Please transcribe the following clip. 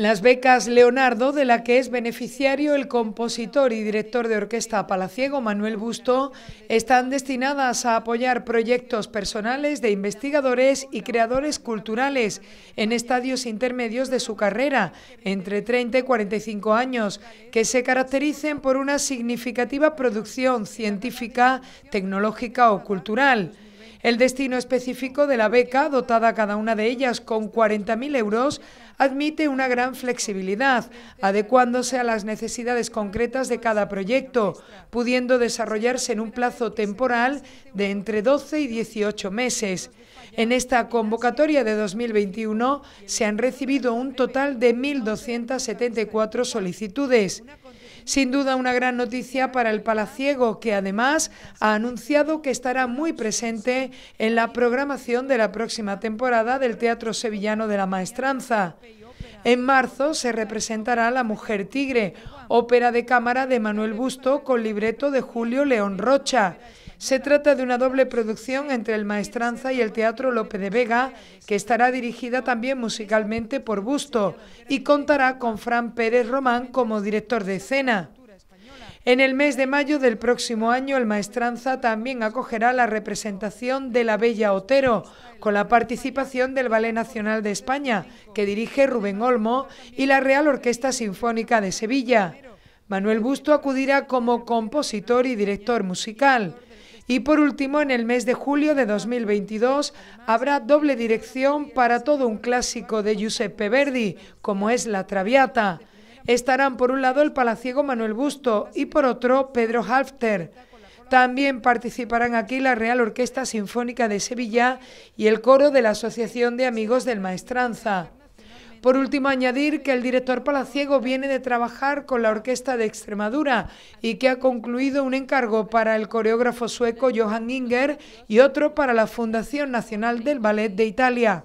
Las becas Leonardo, de la que es beneficiario el compositor y director de orquesta palaciego Manuel Busto, están destinadas a apoyar proyectos personales de investigadores y creadores culturales en estadios intermedios de su carrera, entre 30 y 45 años, que se caractericen por una significativa producción científica, tecnológica o cultural. El destino específico de la beca, dotada cada una de ellas con 40.000 euros, admite una gran flexibilidad, adecuándose a las necesidades concretas de cada proyecto, pudiendo desarrollarse en un plazo temporal de entre 12 y 18 meses. En esta convocatoria de 2021 se han recibido un total de 1.274 solicitudes. Sin duda una gran noticia para el Palaciego, que además ha anunciado que estará muy presente en la programación de la próxima temporada del Teatro Sevillano de la Maestranza. En marzo se representará La Mujer Tigre, ópera de cámara de Manuel Busto con libreto de Julio León Rocha. Se trata de una doble producción entre el Maestranza y el Teatro Lope de Vega, que estará dirigida también musicalmente por Busto y contará con Fran Pérez Román como director de escena. En el mes de mayo del próximo año, el Maestranza también acogerá la representación de La Bella Otero, con la participación del Ballet Nacional de España, que dirige Rubén Olmo, y la Real Orquesta Sinfónica de Sevilla. Manuel Busto acudirá como compositor y director musical. Y por último, en el mes de julio de 2022 habrá doble dirección para todo un clásico de Giuseppe Verdi, como es La Traviata. Estarán por un lado el palaciego Manuel Busto y por otro Pedro Halfter. También participarán aquí la Real Orquesta Sinfónica de Sevilla y el coro de la Asociación de Amigos del Maestranza. Por último, añadir que el director palaciego viene de trabajar con la Orquesta de Extremadura y que ha concluido un encargo para el coreógrafo sueco Johan Inger y otro para la Fundación Nacional del Ballet de Italia.